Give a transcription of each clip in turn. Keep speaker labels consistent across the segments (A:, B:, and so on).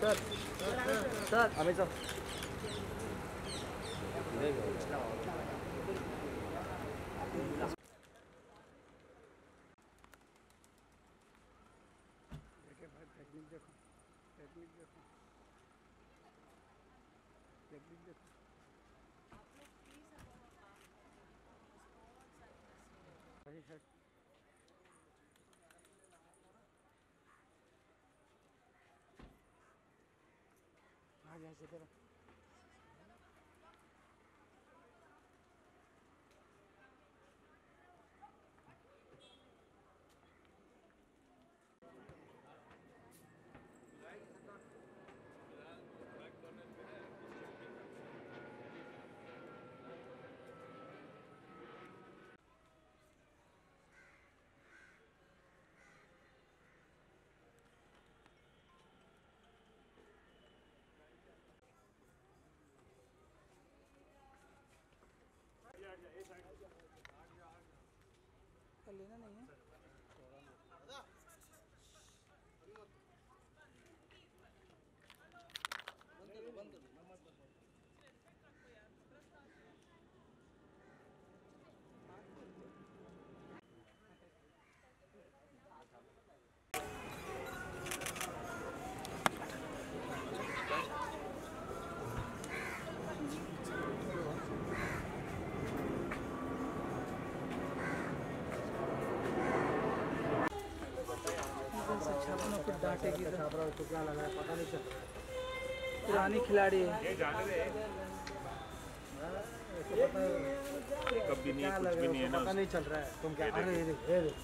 A: Sir sir आम्ही sir लेना नहीं है। छापना फिर डांटेगी क्या लगा पता नहीं चल पुरानी खिलाड़ी है।
B: कभी नहीं
A: क्या
B: कुछ भी नहीं है ना
A: पता नहीं चल रहा है। तुम क्या अरे ये देख ये देख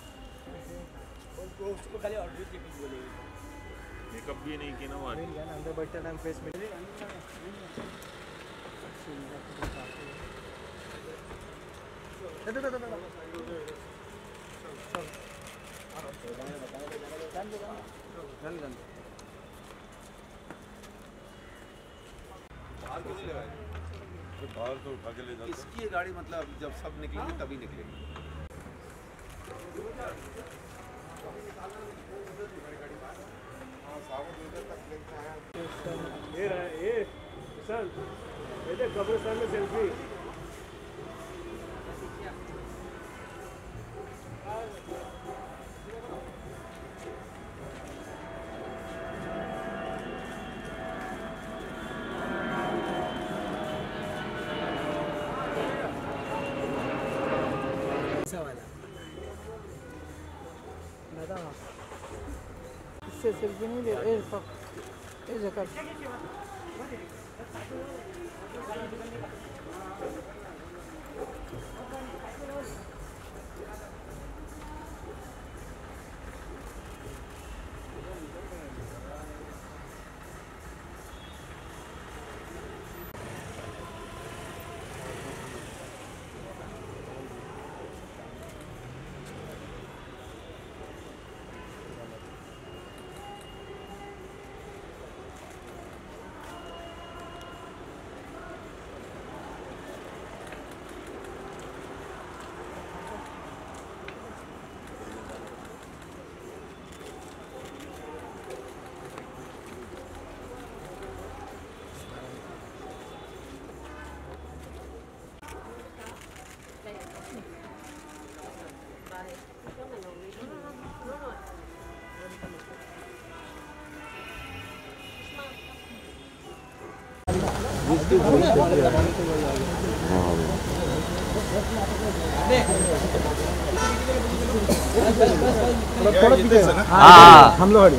B: ये कभी नहीं की ना वो
A: मिल गया ना अंदर बैठते टाइम फेस मिल दे दे दे दे
C: बाहर तो उठा के ले जाते
D: इसकी ये गाड़ी मतलब जब सब निकलेंगे तभी निकलेगी?
E: ये रहा ये सर ये कब्रिस्तान में सेल्फी।
A: इससे सेल्फी नहीं ले ए हाँ हम लोग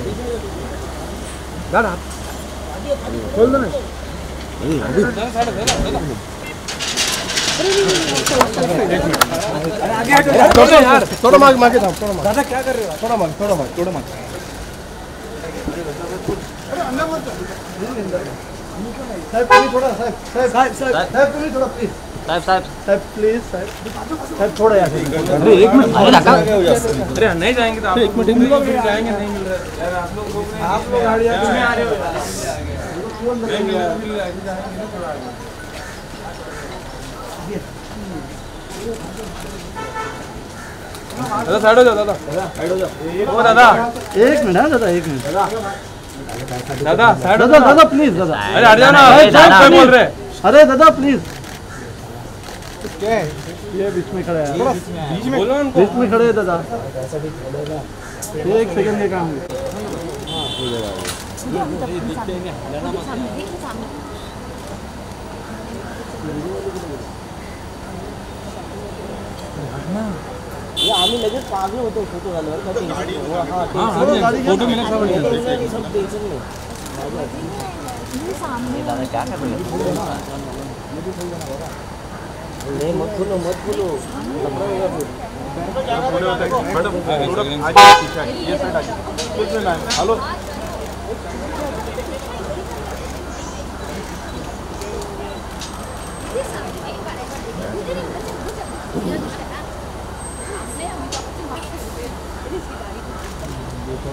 A: खोल दो ना थोड़ा थोड़ा मांग मांगे थोड़ा मांग दादा क्या कर रहे हो। थोड़ा मांग थोड़ा मांग थोड़ा मांग साहब प्लीज़ थोड़ा साहब साहब साहब साहब। प्लीज़ थोड़ा प्लीज़
F: साहब साहब।
A: साहब प्लीज़ साहब। साहब थोड़ा यार
F: अरे एक मिनट अरे धक्का
E: अरे नहीं जाएँगे तो आप
A: एक मिनट
E: जाएँगे नहीं मिल रहा है। यार आप लोग
A: आप लोग
E: आ रहे हो। है। दादा साइड हो जाओ दादा। ओ दादा।
A: एक मिनिट हा दादा एक मिनिट।
E: दादा
A: दादा दादा प्लीज़ दादा।
E: अरे हट जाओ
B: अरे, दादा,
E: बोल रहे।
A: अरे दादा प्लीज़ ये बीच में खड़ा है।
E: बोलो उनको।
A: बीच में खड़े हैं दादा। एक सेकंड के काम है
B: आम्ही लगेच पागलो होतो फ़ोटो घालवर. हा,
E: हाँ फ़ोटो सब
B: टेन्शन नाही
F: दादा क्या हो
B: नाही मत मत.
C: मैडम हेलो
E: सर जान जान जाने दे
A: कौन चला रहा है यार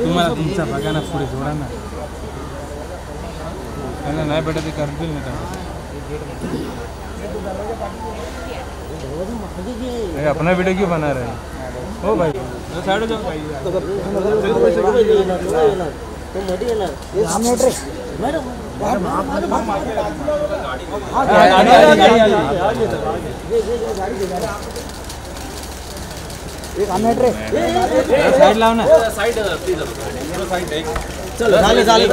E: तुम्हाला तुमचा बघा ना पुढे जोडा ना त्यांना नाही भेटत ते करतील ना अरे अपना वीडियो क्यों बना रहे हो भाई साइड जाओ भाई
B: पुढे येणार पुढे येणार तो मध्ये येणार मॅडम
E: साइड लाव ना
B: झाले झाले झाले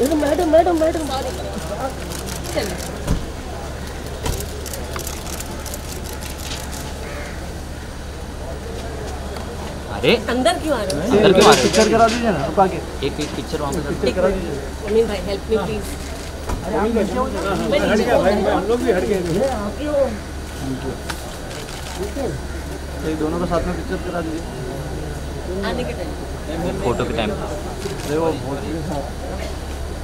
B: मॅडम मॅडम मॅडम
F: अरे।
G: अंदर क्यों आ रहे हो?
F: अंदर क्यों आ रहे
A: पिक्चर करा दीजिए ना रुका के
F: एक एक पिक्चर वहाँ पे
G: एक मिनट अमीन भाई हेल्प मी प्लीज़ अरे
A: हम लोग भी हट गए। एक दोनों को साथ में पिक्चर करा दीजिए।
G: आने के टाइम
F: फ़ोटो के टाइम
A: अरे वो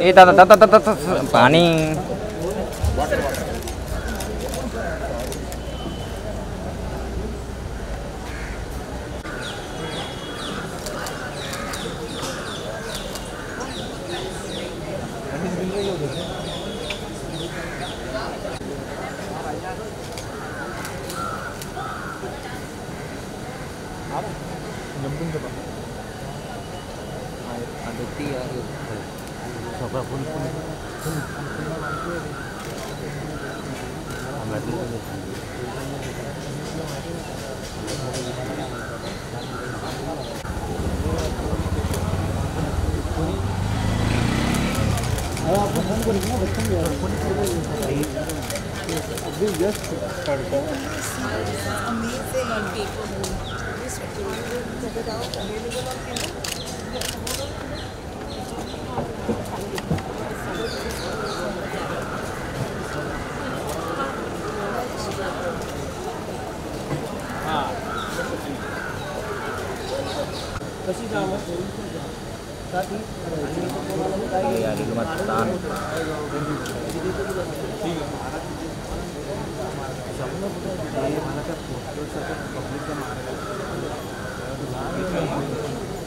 A: એ tata tata
F: તા paning. પાણી
A: Jambung coba. Ada ya, tiar. के साथ
G: एक थोड़ा रास्ता दे दो
A: अच्छा अच्छा
G: भाई तो
A: चलो बात
G: अभी प्लीज़ बाहर
F: ए दादा दादा दादा दादा पानी मस्तान
B: घेतोय पण मी काय आलं पाहिजे भविष्य तू वाईटच शिकतो ना चोवीस तरी चालते अं, कुठं अडकते दोन सेकंड झाले भाऊ. दोन तीन पाच मिनिट. पाच
H: Ya satu thớt
F: चला ये ये हरकत ना तुम लोग
I: बाकी सबका सही है।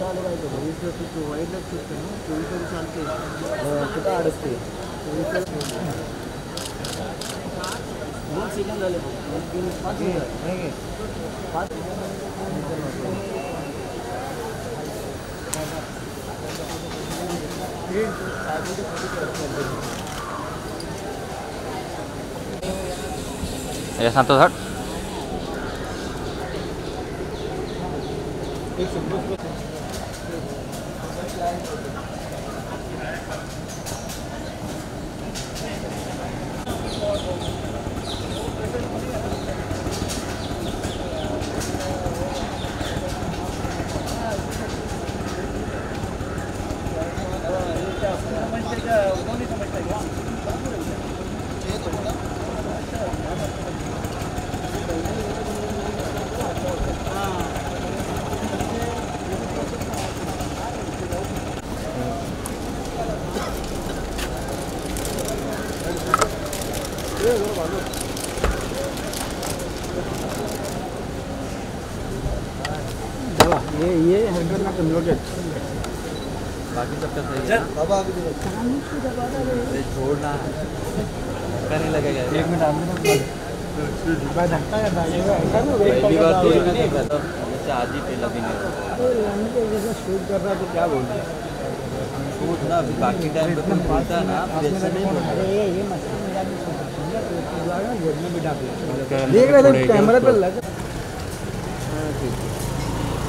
I: बाबा अभी अरे छोड़ना
F: ya santo dar ऐसा ना?
I: पहली बार तो ना कर रहा था। जैसे आज ही पहला दिन है
F: जैसा शूट कर रहा तो क्या बोल रहे
I: छूट ना अभी बाकी टाइम पे तुम बोलता ना जैसे नहीं
F: ये ये भी तो लगा गोद में बिठा दिया। देख रहे थे कैमरा पे लगा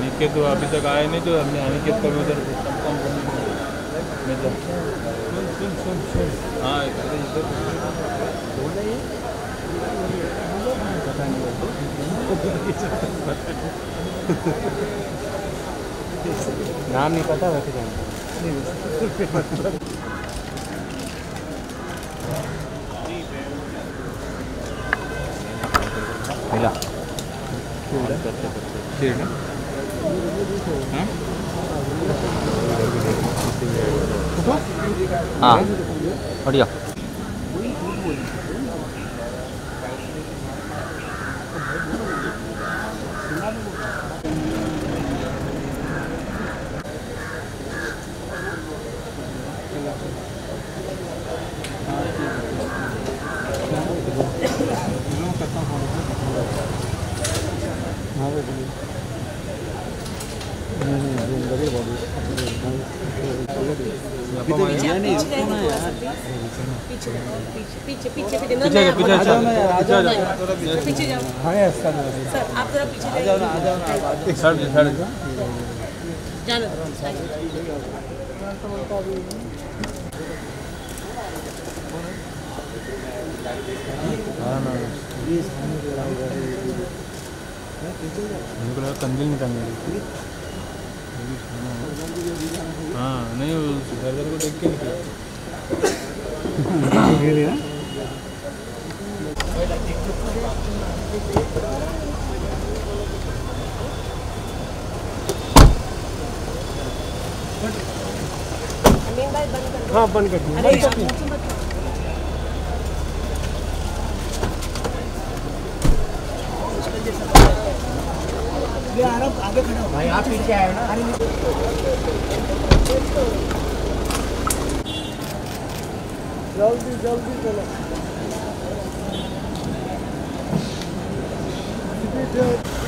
E: निकेत तो अभी तक आए नहीं तो हमने अनिकेत का उधर में तो सुन सुन सुन सुन। हाँ अरे इधर
F: नाम नहीं पता वैसे जानते
H: मिला
E: ठीक है
H: हाँ बढ़िया
G: पीछे पीछे पीछे पीछे
E: पीछे पीछे
I: जाओ ना यार आ जाओ ना
G: पीछे जाओ
F: हाँ ऐसा
G: सर आप जरा पीछे
I: आ जाओ ना आ जाओ ना
E: साइड साइड
G: जानो
E: मेरे को लगा कंदिल में टंग हाँ नहीं उस घर घर को देख के निकला।
F: हाँ बंद कर
G: ये आगे खड़ा
F: भाई आप पीछे आए ना जल्दी जल्दी चलो
A: Thank you.